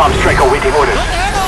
Napalm strike awaiting orders.